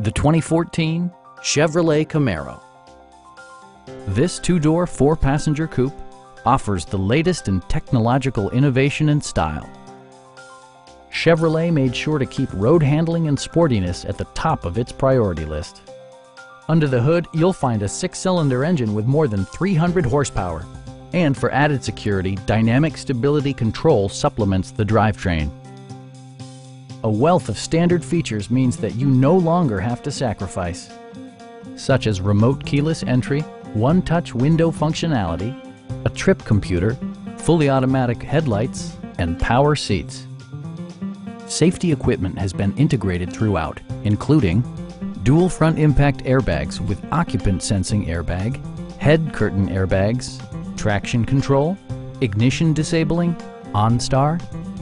The 2014 Chevrolet Camaro. This two-door, four-passenger coupe offers the latest in technological innovation and style. Chevrolet made sure to keep road handling and sportiness at the top of its priority list. Under the hood, you'll find a six-cylinder engine with more than 300 horsepower. And for added security, Dynamic Stability Control supplements the drivetrain. A wealth of standard features means that you no longer have to sacrifice, such as remote keyless entry, one-touch window functionality, a trip computer, fully automatic headlights, and power seats. Safety equipment has been integrated throughout, including dual front impact airbags with occupant sensing airbag, head curtain airbags, traction control, ignition disabling, OnStar,